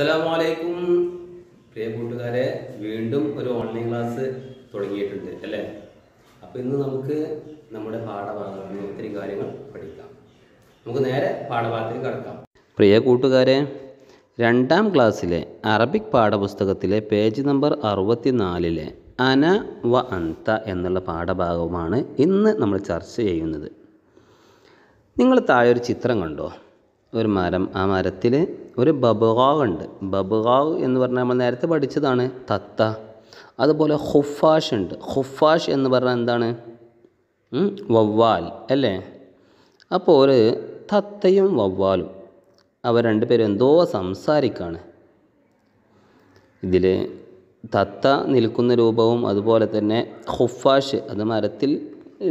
അസ്സലാമലൈക്കും. പ്രിയ കൂട്ടുകാരെ വീണ്ടും ഒരു ഓൺലൈൻ ക്ലാസ് തുടങ്ങിയിട്ടുണ്ട് അല്ലേ? അപ്പോൾ ഇന്ന് നമുക്ക് നമ്മുടെ നിന്ന് ഒത്തിരി കാര്യങ്ങൾ പഠിക്കാം. നമുക്ക് നേരെ പാഠഭാഗത്തിൽ കിടക്കാം. പ്രിയ കൂട്ടുകാരെ രണ്ടാം ക്ലാസ്സിലെ അറബിക് പാഠപുസ്തകത്തിലെ പേജ് നമ്പർ അറുപത്തിനാലിലെ അന വ അന്ത എന്നുള്ള പാഠഭാഗവുമാണ് ഇന്ന് നമ്മൾ ചർച്ച ചെയ്യുന്നത്. നിങ്ങൾ താഴെ ഒരു ചിത്രം കണ്ടോ? ഒരു മരം. ആ മരത്തിൽ ഒരു ബബുഗാവ് ഉണ്ട്. ബബുഗാവ് എന്ന് പറഞ്ഞാൽ നമ്മൾ നേരത്തെ പഠിച്ചതാണ് തത്ത. അതുപോലെ ഹുഫാഷ് ഉണ്ട്. ഹുഫാഷ് എന്ന് പറഞ്ഞാൽ എന്താണ്? വവ്വാൽ അല്ലേ? അപ്പോൾ ഒരു തത്തയും വവ്വാലും. അവർ രണ്ടുപേരും എന്തോ സംസാരിക്കുകയാണ് ഇതിൽ തത്ത നിൽക്കുന്ന രൂപവും അതുപോലെ തന്നെ ഹുഫാഷ് അത് മരത്തിൽ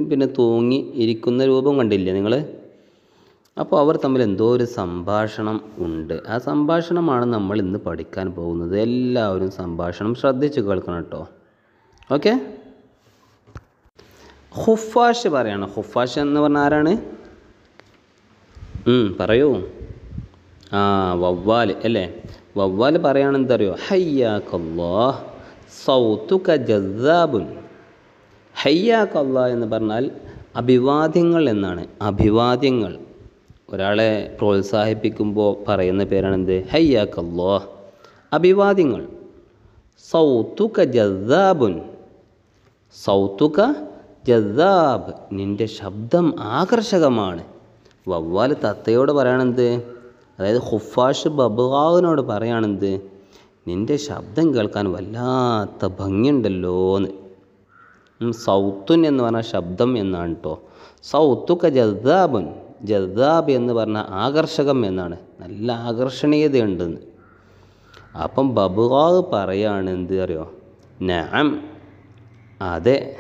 പിന്നെ തൂങ്ങി ഇരിക്കുന്ന രൂപം കണ്ടില്ലേ നിങ്ങൾ അപ്പോൾ അവർ തമ്മിൽ എന്തോ ഒരു സംഭാഷണം ഉണ്ട്. ആ സംഭാഷണമാണ് നമ്മൾ ഇന്ന് പഠിക്കാൻ പോകുന്നത്. എല്ലാവരും സംഭാഷണം ശ്രദ്ധിച്ച് കേൾക്കണം കേട്ടോ. ഓക്കെ? ഹുഫാഷ് പറയണം. ഹുഫാഷ് എന്ന് പറഞ്ഞാൽ ആരാണ്? പറയൂ. ആ വവ്വാൽ അല്ലേ? വവ്വാൽ പറയുകയാണെന്ന് അറിയോ ഹയ്യാക്കല്ലാ സൗത്തുക ജസാബുൻ. ഹയ്യാക്കല്ലാ എന്ന് പറഞ്ഞാൽ അഭിവാദ്യങ്ങൾ എന്നാണ്. അഭിവാദ്യങ്ങൾ. ഒരാളെ പ്രോത്സാഹിപ്പിക്കുമ്പോൾ പറയുന്ന പേരാണ് പേരാണെന്ത്? ഹയ്യാക്കല്ലോ. അഭിവാദ്യങ്ങൾ. സൗത്തുക ജദ്ദാബുൻ. സൗത്തുക ജദ്ദാബ്. നിന്റെ ശബ്ദം ആകർഷകമാണ്. വവ്വാൽ തത്തയോട് പറയണെന്ത്? അതായത് ഹുഫാഷ് ബബുഹാവിനോട് പറയണെന്ത്? നിന്റെ ശബ്ദം കേൾക്കാൻ വല്ലാത്ത ഭംഗിയുണ്ടല്ലോ എന്ന്. സൗത്തുൻ എന്ന് പറഞ്ഞാൽ ശബ്ദം എന്നാണ് കേട്ടോ സൗത്തുക ജസാബുൻ ജസാബ് എന്ന് പറഞ്ഞാൽ ആകർഷകം എന്നാണ്. നല്ല ആകർഷണീയതയുണ്ടെന്ന് അപ്പം ബബുവാവ് പറയാണ് എന്ത് അറിയോ? നാം അതെ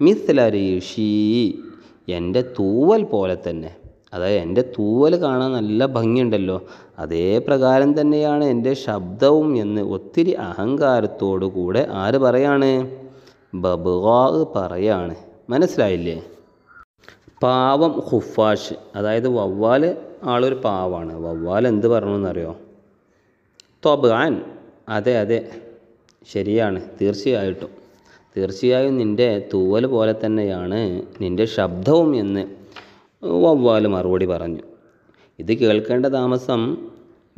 മിസ്ലരീഷി എന്റെ തൂവൽ പോലെ തന്നെ. അതായത് എന്റെ തൂവൽ കാണാൻ നല്ല ഭംഗിയുണ്ടല്ലോ. അതേ പ്രകാരം തന്നെയാണ് എന്റെ ശബ്ദവും എന്ന് ഒത്തിരി അഹങ്കാരത്തോടു കൂടെ ആര് പറയാണ്? ബബുവാവ് പറയാണ്. മനസ്സിലായില്ലേ? പാവം ഖുഫാഷ് അതായത് വവ്വാൽ ആളൊരു പാവാണ്. വവ്വാൽ എന്ത് പറഞ്ഞെന്നറിയോ തൊബാൻ. അതെ അതെ. ശരിയാണ്. തീർച്ചയായിട്ടും. തീർച്ചയായും നിന്റെ തൂവൽ പോലെ തന്നെയാണ് നിന്റെ ശബ്ദവും എന്ന് വവ്വാൽ മറുപടി പറഞ്ഞു. ഇത് കേൾക്കേണ്ട താമസം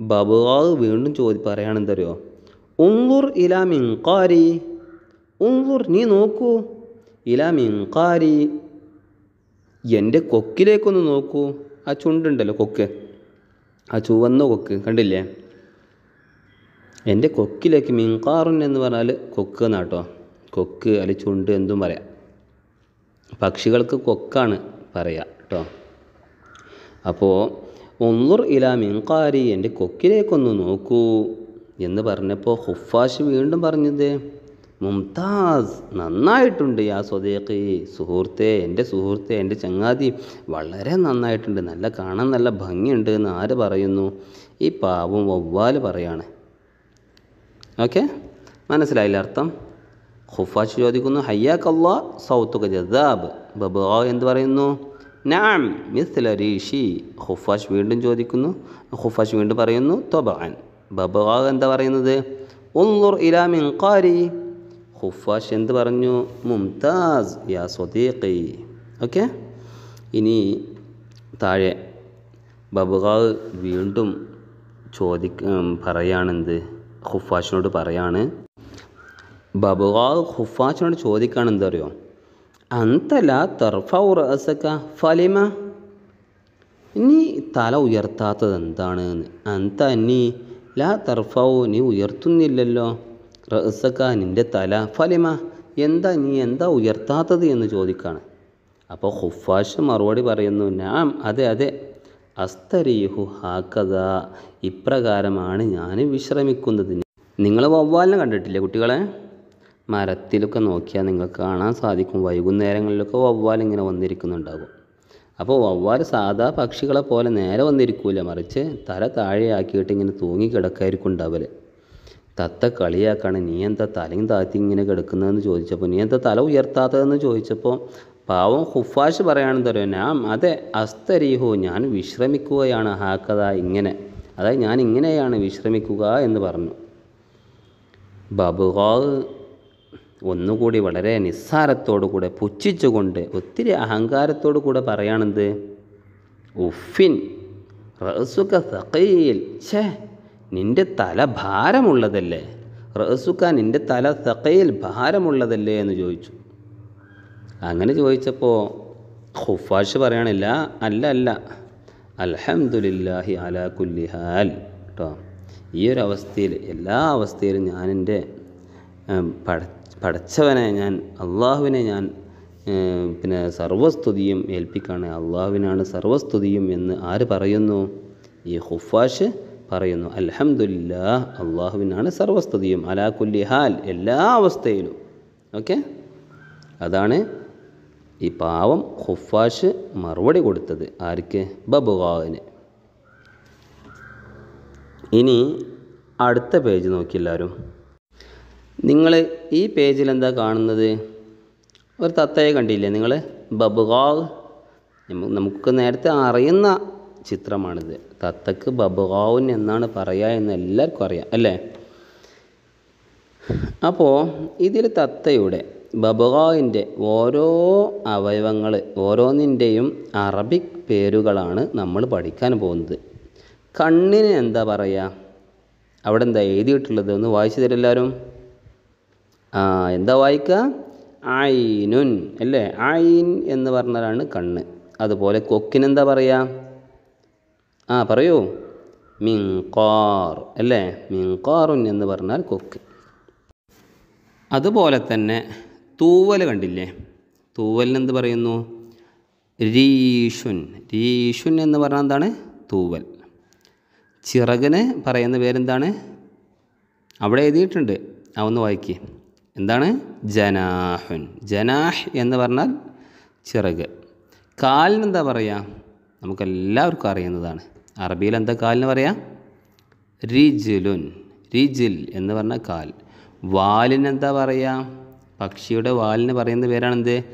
ബബുവാവ് വീണ്ടും ചോദി പറയുകയാണെന്തറിയോ ഉങ്കുർ ഇലാ മിങ്കാരി ഉങ്കുർ നീ നോക്കൂ. ഇലാ മിങ്കാരി എന്റെ കൊക്കിലേക്കൊന്ന് നോക്കൂ. ആ ചുണ്ടുണ്ടല്ലോ കൊക്ക്. ആ ചുവന്ന കൊക്ക് കണ്ടില്ലേ? എന്റെ കൊക്കിലേക്ക് മിങ്കാറുൻ എന്ന് പറഞ്ഞാൽ കൊക്ക് എന്നാട്ടോ കൊക്ക് അല്ലെങ്കിൽ ചുണ്ട് എന്തും പറയാം. പക്ഷികൾക്ക് കൊക്കാണ് പറയുക കേട്ടോ. അപ്പോൾ ഒന്നുർ ഇല മിങ്കാരി എന്റെ കൊക്കിലേക്കൊന്ന് നോക്കൂ എന്ന് പറഞ്ഞപ്പോൾ ഹുഫാഷ് വീണ്ടും പറഞ്ഞത് മുംതാസ് നന്നായിട്ടുണ്ട് യാ സ്വദേഖി. സുഹൃത്തെ എന്റെ സുഹൃത്തെ എന്റെ ചങ്ങാതി. വളരെ നന്നായിട്ടുണ്ട്. നല്ല കാണാൻ നല്ല ഭംഗിയുണ്ട് എന്ന് ആര് പറയുന്നു? ഈ പാവം വവ്വാൽ പറയാണ്. ഓക്കെ? മനസ്സിലായില്ല അർത്ഥം? ഖുഫാഷ് ചോദിക്കുന്നു ഹയ്യാക്കല്ലാ സൗത്തുക ജദാബ്. ബബുആ എന്ത് പറയുന്നു? നാം മിസ്ല ലരീഷി ഖുഫാഷ് വീണ്ടും ചോദിക്കുന്നു ഖുഫാഷ് വീണ്ടും പറയുന്നു തൊബാൻ ബബുആ എന്താ പറയുന്നത്? ഒന്നുർ ഇലാമിൻ മിൻകാരി ഖുഫാഷ് എന്ത് പറഞ്ഞു? മുംതാസ് യാ സ്വദീഖി. ഓക്കെ? ഇനി താഴെ ബബുഗാവ് വീണ്ടും ചോദിക്ക പറയാണെന്ത് ഖുഫാഷിനോട് പറയാണ്. ബബുഗാവ് ഖുഫാഷിനോട് എന്താ അറിയോ അന്തല തർഫൗ റസക്ക ഫലിമ? ഇനി തല ഉയർത്താത്തത് എന്താണ്? അന്ത നീ ലാ തർഫൗ നീ ഉയർത്തുന്നില്ലല്ലോ. റസക്ക തല. ഫലിമ എന്താ നീ എന്താ ഉയർത്താത്തത് എന്ന് ചോദിക്കാണ്. അപ്പോൾ ഹുഫാഷ് മറുപടി പറയുന്നു നാം അതെ അതെ. അസ്തരീഹു ഹാക്കഥ ഇപ്രകാരമാണ് ഞാൻ വിശ്രമിക്കുന്നത്. നിങ്ങൾ വവ്വാലിനെ കണ്ടിട്ടില്ലേ കുട്ടികളെ? മരത്തിലൊക്കെ നോക്കിയാൽ നിങ്ങൾക്ക് കാണാൻ സാധിക്കും. വൈകുന്നേരങ്ങളിലൊക്കെ വവ്വാൽ ഇങ്ങനെ വന്നിരിക്കുന്നുണ്ടാകും. അപ്പോൾ വവ്വാൽ സാധാ പക്ഷികളെ പോലെ നേരെ വന്നിരിക്കൂല. മറിച്ച് തല താഴെയാക്കിയിട്ട് ഇങ്ങനെ തൂങ്ങി കിടക്കായിരിക്കും ഉണ്ടാവൽ. തത്ത കളിയാക്കാണ്. നീ എന്താ തലയും താത്തി ഇങ്ങനെ കിടക്കുന്നതെന്ന് ചോദിച്ചപ്പോൾ നീ എന്താ തല ഉയർത്താത്തതെന്ന് ചോദിച്ചപ്പോൾ പാവം ഹുഫാഷ് പറയുകയാണെന്ന് അറിയാം ഞാൻ അതെ അസ്തരീഹു ഞാൻ വിശ്രമിക്കുകയാണ് ഹാക്കഥ ഇങ്ങനെ. അതായത് ഞാൻ ഇങ്ങനെയാണ് വിശ്രമിക്കുക എന്ന് പറഞ്ഞു. ബബുഗാവ് ഒന്നുകൂടി വളരെ നിസ്സാരത്തോടു കൂടെ പുച്ഛിച്ചുകൊണ്ട് ഒത്തിരി അഹങ്കാരത്തോടു കൂടെ പറയാണെന്ത് ഉഫിൻ റസുക സഖീൽ ഛേ നിന്റെ തല ഭാരമുള്ളതല്ലേ? റസുക്ക നിന്റെ തല തക്കയിൽ ഭാരമുള്ളതല്ലേ എന്ന് ചോദിച്ചു. അങ്ങനെ ചോദിച്ചപ്പോൾ ഖുഫാഷ് പറയണില്ല അല്ല അല്ല. അലഹമുല്ലാഹി അലാ കുല്ലി ഹാൽ. കേട്ടോ ഈ ഒരു അവസ്ഥയിൽ എല്ലാ അവസ്ഥയിലും ഞാൻ എന്റെ പട പടച്ചവനെ ഞാൻ അള്ളാഹുവിനെ ഞാൻ പിന്നെ സർവസ്തുതിയും ഏൽപ്പിക്കാണ് അള്ളാഹുവിനാണ് സർവസ്തുതിയും എന്ന് ആര് പറയുന്നു? ഈ ഖുഫാഷ് പറയുന്നു അൽഹംദുലില്ലാ അള്ളാഹുവിനാണ് സർവസ്തുതിയും അലാ കുല്ലി ഹാൽ എല്ലാ അവസ്ഥയിലും. ഓക്കെ? അതാണ് ഈ പാവം ഖുഫാഷ് മറുപടി കൊടുത്തത്. ആർക്ക്? ബബുഗാവിന്. ഇനി അടുത്ത പേജ് നോക്കി എല്ലാവരും നിങ്ങൾ ഈ പേജിൽ എന്താ കാണുന്നത്? ഒരു തത്തയെ കണ്ടില്ലേ നിങ്ങൾ? ബബുഗാവ്. നമുക്ക് നേരത്തെ അറിയുന്ന ചിത്രമാണിത്. തത്തക്ക് ബബുഗാവുൻ എന്നാണ് പറയുക എന്ന് എല്ലാവർക്കും അറിയാം അല്ലേ? അപ്പോൾ ഇതിൽ തത്തയുടെ ബബുഗാവിന്റെ ഓരോ അവയവങ്ങൾ ഓരോന്നിന്റെയും അറബിക് പേരുകളാണ് നമ്മൾ പഠിക്കാൻ പോകുന്നത്. കണ്ണിന് എന്താ പറയുക അവിടെ എന്താ എഴുതിയിട്ടുള്ളത്? ഒന്ന് വായിച്ചു തരും എല്ലാവരും. ആ എന്താ വായിക്കുക ഐനുൻ അല്ലേ? ഐൻ എന്ന് പറഞ്ഞാലാണ് കണ്ണ്. അതുപോലെ കൊക്കിനെന്താ പറയുക ആ പറയൂ. മിങ്കാർ അല്ലേ? മിങ്കാറുൻ എന്ന് പറഞ്ഞാൽ കൊക്ക്. അതുപോലെ തന്നെ തൂവൽ കണ്ടില്ലേ? തൂവലിനെന്ത് പറയുന്നു? രീഷുൻ. രീഷുൻ എന്ന് പറഞ്ഞാൽ എന്താണ്? തൂവൽ. ചിറകിന് പറയുന്ന പേരെന്താണ്? അവിടെ എഴുതിയിട്ടുണ്ട്. ആ ഒന്ന് വായിക്ക്. എന്താണ്? ജനാഹുൻ. ജനാഹ് എന്ന് പറഞ്ഞാൽ ചിറക്. കാലിനെന്താ പറയുക? നമുക്കെല്ലാവർക്കും അറിയുന്നതാണ്. അറബിയിൽ എന്താ കാലിന് പറയാം? റിജിലുൻ റിജിൽ എന്ന് പറഞ്ഞാൽ കാൽ. വാലിന് എന്താ പറയുക പക്ഷിയുടെ വാലിന് പറയുന്ന പേരാണെന്ത്?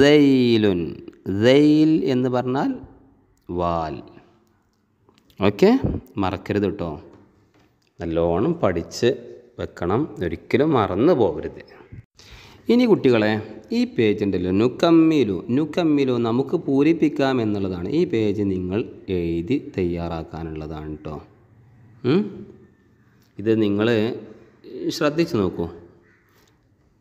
ദൈലുൻ. ദൈൽ എന്ന് പറഞ്ഞാൽ വാൽ. ഓക്കെ? മറക്കരുത് കേട്ടോ. നല്ലോണം പഠിച്ച് വെക്കണം. ഒരിക്കലും മറന്നു പോകരുത് ഇനി കുട്ടികളെ ഈ പേജ് ഉണ്ടല്ലോ നുക്കമ്മിലു നുക്കമ്മിലു നമുക്ക് പൂരിപ്പിക്കാം എന്നുള്ളതാണ്. ഈ പേജ് നിങ്ങൾ എഴുതി തയ്യാറാക്കാനുള്ളതാണ് കേട്ടോ ഇത് നിങ്ങൾ ശ്രദ്ധിച്ചു നോക്കൂ.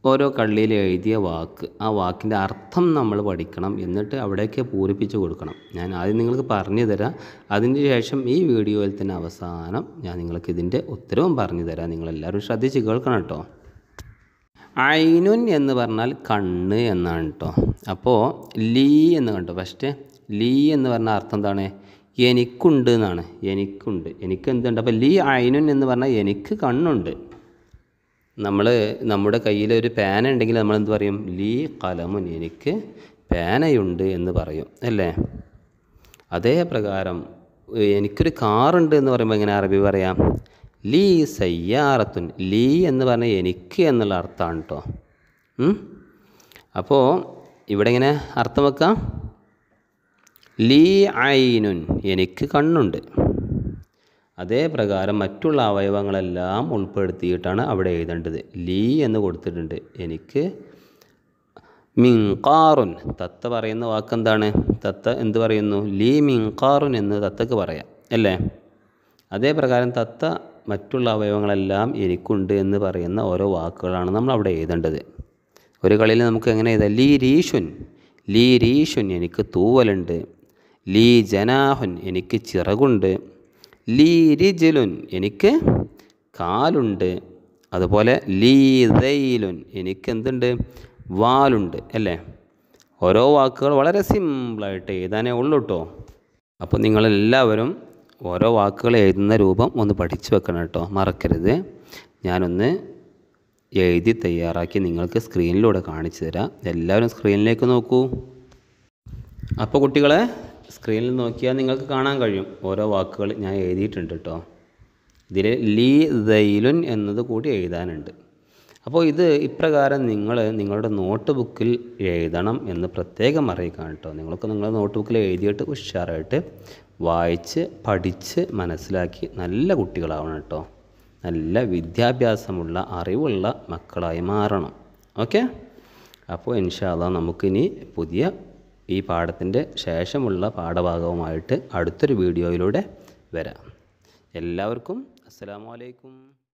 ഓരോ കള്ളിയിൽ എഴുതിയ വാക്ക് ആ വാക്കിന്റെ അർത്ഥം നമ്മൾ പഠിക്കണം എന്നിട്ട് അവിടേക്ക് പൂരിപ്പിച്ച് കൊടുക്കണം. ഞാൻ ആദ്യം നിങ്ങൾക്ക് പറഞ്ഞു തരാം. അതിന് ശേഷം ഈ വീഡിയോയിൽ തന്നെ അവസാനം ഞാൻ നിങ്ങൾക്ക് ഇതിന്റെ ഉത്തരവും പറഞ്ഞു തരാം. നിങ്ങളെല്ലാവരും ശ്രദ്ധിച്ച് കേൾക്കണം കേട്ടോ ഐനുൻ എന്ന് പറഞ്ഞാൽ കണ്ണ് എന്നാണ് കേട്ടോ അപ്പോൾ ലീ എന്ന് കണ്ടോ? ഫസ്റ്റ് ലീ എന്ന് പറഞ്ഞ അർത്ഥം എന്താണ്? എനിക്കുണ്ട് എന്നാണ്. എനിക്കുണ്ട്. എനിക്ക് എന്തുണ്ട് അപ്പോൾ ലീ ഐനുൻ എന്ന് പറഞ്ഞാൽ എനിക്ക് കണ്ണുണ്ട്. നമ്മൾ നമ്മുടെ കയ്യിൽ ഒരു പേന ഉണ്ടെങ്കിൽ നമ്മൾ എന്ത് പറയും? ലീ കലമുൻ എനിക്ക് പേനയുണ്ട് എന്ന് പറയും. അല്ലേ? അതേ പ്രകാരം എനിക്കൊരു കാറുണ്ട് എന്ന് പറയുമ്പോൾ എങ്ങനെ അറബി പറയാം? ലീ സയ്യാറത്തുൻ ലീ എന്ന് പറഞ്ഞാൽ എനിക്ക് എന്നുള്ള അർത്ഥമാണ് കേട്ടോ അപ്പോൾ ഇവിടെ ഇങ്ങനെ അർത്ഥം വെക്കാം? ലീ ഐനുൻ എനിക്ക് കണ്ണുണ്ട്. അതേ പ്രകാരം മറ്റുള്ള അവയവങ്ങളെല്ലാം ഉൾപ്പെടുത്തിയിട്ടാണ് അവിടെ എഴുതേണ്ടത്. ലീ എന്ന് കൊടുത്തിട്ടുണ്ട്. എനിക്ക് മിങ്കാറുൻ തത്ത പറയുന്ന വാക്കെന്താണ്? തത്ത എന്ത് പറയുന്നു? ലീ മിങ്കാറുൻ എന്ന് തത്തക്ക് പറയാം. അല്ലേ? അതേ പ്രകാരം തത്ത മറ്റുള്ള അവയവങ്ങളെല്ലാം എനിക്കുണ്ട് എന്ന് പറയുന്ന ഓരോ വാക്കുകളാണ് നമ്മൾ അവിടെ എഴുതേണ്ടത്. ഒരു കളിയിൽ നമുക്ക് എങ്ങനെ എഴുതാം? ലീ രീഷുൻ ലീ രീഷുൻ എനിക്ക് തൂവലുണ്ട്. ലീ ജനാഹുൻ എനിക്ക് ചിറകുണ്ട്. ലീ രിജിലുൻ എനിക്ക് കാലുണ്ട്. അതുപോലെ ലീ ദൈലുൻ എനിക്ക് എന്തുണ്ട്? വാലുണ്ട്. അല്ലേ? ഓരോ വാക്കുകൾ വളരെ സിമ്പിളായിട്ട് എഴുതാനേ ഉള്ളൂ കേട്ടോ അപ്പോൾ നിങ്ങളെല്ലാവരും ഓരോ വാക്കുകൾ എഴുതുന്ന രൂപം ഒന്ന് പഠിച്ചു വെക്കണം കേട്ടോ. മറക്കരുത്. ഞാനൊന്ന് എഴുതി തയ്യാറാക്കി നിങ്ങൾക്ക് സ്ക്രീനിലൂടെ കാണിച്ചു തരാം. എല്ലാവരും സ്ക്രീനിലേക്ക് നോക്കൂ. അപ്പോൾ കുട്ടികളെ സ്ക്രീനിൽ നോക്കിയാൽ നിങ്ങൾക്ക് കാണാൻ കഴിയും. ഓരോ വാക്കുകൾ ഞാൻ എഴുതിയിട്ടുണ്ട് കേട്ടോ. ഇതിൽ ലീ ദൈലുൻ എന്നത് കൂടി എഴുതാനുണ്ട്. അപ്പോൾ ഇത് ഇപ്രകാരം നിങ്ങൾ നിങ്ങളുടെ നോട്ട് ബുക്കിൽ എഴുതണം എന്ന് പ്രത്യേകം അറിയിക്കാം കേട്ടോ. നിങ്ങൾക്ക് നിങ്ങളുടെ നോട്ട് ബുക്കിൽ എഴുതിയിട്ട് ഉഷാറായിട്ട് വായിച്ച് പഠിച്ച് മനസ്സിലാക്കി നല്ല കുട്ടികളാവണം കേട്ടോ. നല്ല വിദ്യാഭ്യാസമുള്ള അറിവുള്ള മക്കളായി മാറണം. ഓക്കെ? അപ്പോൾ ഇൻഷാല്ല നമുക്കിനി പുതിയ ഈ പാഠത്തിന്റെ ശേഷമുള്ള പാഠഭാഗവുമായിട്ട് അടുത്തൊരു വീഡിയോയിലൂടെ വരാം. എല്ലാവർക്കും അസ്സലാമു അലൈക്കും.